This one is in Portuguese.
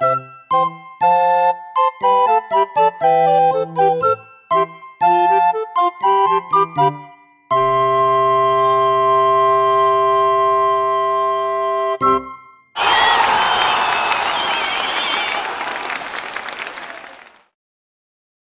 Música